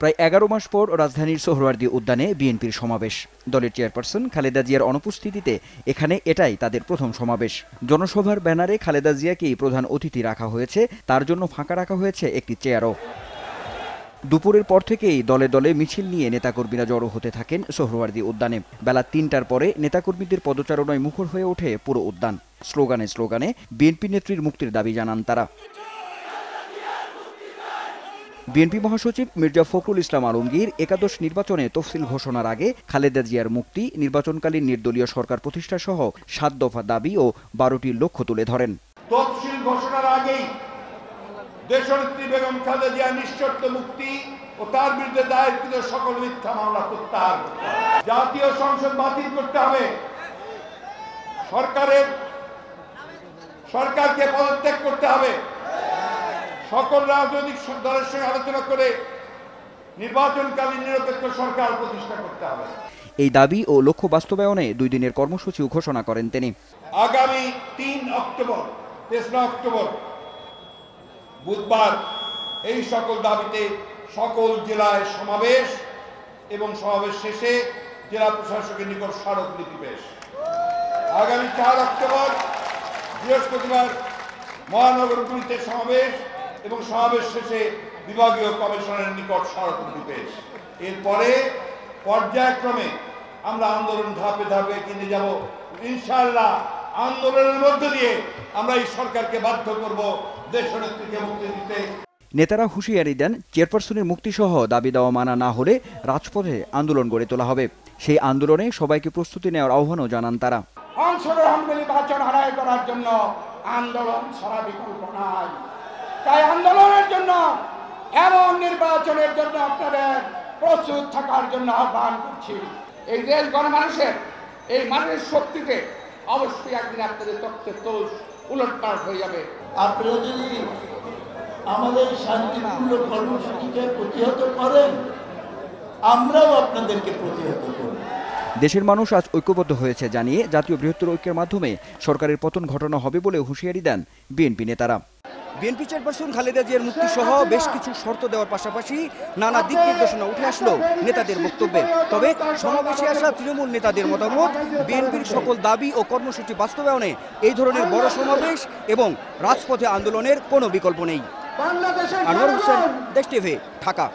প্রায় এগারো মাস পর রাজধানীর সোহরাওয়ার্দী উদ্যানে বিএনপির সমাবেশ। দলের চেয়ারপারসন খালেদা জিয়ার অনুপস্থিতিতে এখানে এটাই তাদের প্রথম সমাবেশ। জনসভার ব্যানারে খালেদা জিয়াকেই প্রধান অতিথি রাখা হয়েছে, তার জন্য ফাঁকা রাখা হয়েছে একটি চেয়ারও। দুপুরের পর থেকেই দলে দলে মিছিল নিয়ে নেতাকর্মীরা জড়ো হতে থাকেন সোহরওয়ার্দী উদ্যানে। বেলা তিনটার পরে নেতাকর্মীদের পদচারণায় মুখর হয়ে ওঠে পুরো উদ্যান। স্লোগানে স্লোগানে বিএনপি নেত্রীর মুক্তির দাবি জানান তারা। বিএনপি মহাসচিব মির্জা ফখরুল ইসলাম আলমগীর একাদশ নির্বাচনে তফসিল ঘোষণার আগে খালেদা জিয়ার মুক্তি, নির্বাচনকালীন নির্দলীয় সরকার প্রতিষ্ঠা সহ সাত দফা দাবি ও বারোটি লক্ষ্য তুলে ধরেন। তফসিল ঘোষণার আগেই দেশনেত্রী বেগম খালেদা জিয়া নিঃশর্ত মুক্তি ও তার বিরুদ্ধে দায়েরকৃত সকল মিথ্যা মামলা প্রত্যাহার জাতীয় সংসদ বাতিল করতে হবে। সরকারের সরকারকে পদত্যাগ করতে হবে। সকল রাজনৈতিক দলের সঙ্গে আলোচনা করে নির্বাচনকালীন নিরপেক্ষ সরকার প্রতিষ্ঠা করতে হবে। এই দাবি ও লক্ষ্য বাস্তবায়নে দুই দিনের কর্মসূচিও ঘোষণা করেন তিনি। আগামী তিন অক্টোবর তেসরা অক্টোবর বুধবার এই সকল দাবিতে সকল জেলায় সমাবেশ এবং সমাবেশ শেষে জেলা প্রশাসকের নিকট স্মারকলিপি পেশ। আগামী চার অক্টোবর বৃহস্পতিবার মহানগরগুলিতে সমাবেশ এবং সমাবেশ শেষে বিভাগীয় কমিশনের নিকট স্মারকলিপি পেশ এরপরে পর্যায়ক্রমে আমরা আন্দোলন ধাপে ধাপে কিনে যাব। ইনশাল্লাহ আন্দোলনের মধ্য দিয়ে আমরা এই সরকারকে বাধ্য করব দেশনেত্রীকে মুক্তি দিতে। নেতারা হুঁশিয়ারি দেন চেয়ারপারসনের মুক্তিসহ দাবি দেওয়া মানা না হলে রাজপথে আন্দোলন গড়ে তোলা হবে। সেই আন্দোলনে সবাইকে প্রস্তুতি নেওয়ার আহ্বানও জানান তারা। হারায় করার জন্য আন্দোলন ছাড়া বিকল্প নাই। তাই আন্দোলনের জন্য এবং নির্বাচনের জন্য আপনাদের প্রস্তুত থাকার জন্য আহ্বান করছি। এই দেশ গণমানুষের এই মানুষের শক্তিতে অবশ্যই একদিন আপনাদের তত্ত্বের তোষ উলটপালট হয়ে যাবে। আপনারা যদি আমাদের শান্তিপূর্ণ কর্মসূচিকে প্রতিহত করেন আমরাও আপনাদেরকে প্রতিহত করব। দেশের মানুষ আজ ঐক্যবদ্ধ হয়েছে জানিয়ে জাতীয় বৃহত্তর ঐক্যের মাধ্যমে সরকারের পতন ঘটানো হবে বলে হুঁশিয়ারি দেন বিএনপি নেতারা। বিএনপি চেয়ারপারসন খালেদা জিয়ার মুক্তি সহ বেশ কিছু শর্ত দেওয়ার পাশাপাশি নানা দিক নির্দেশনা উঠে আসলো নেতাদের বক্তব্যে। তবে সমাবেশে আসা তৃণমূল নেতাদের মতামত, বিএনপির সকল দাবি ও কর্মসূচি বাস্তবায়নে এই ধরনের বড় সমাবেশ এবং রাজপথে আন্দোলনের কোনো বিকল্প নেই। আনোয়ার হোসেন, দেশ টিভি, ঢাকা।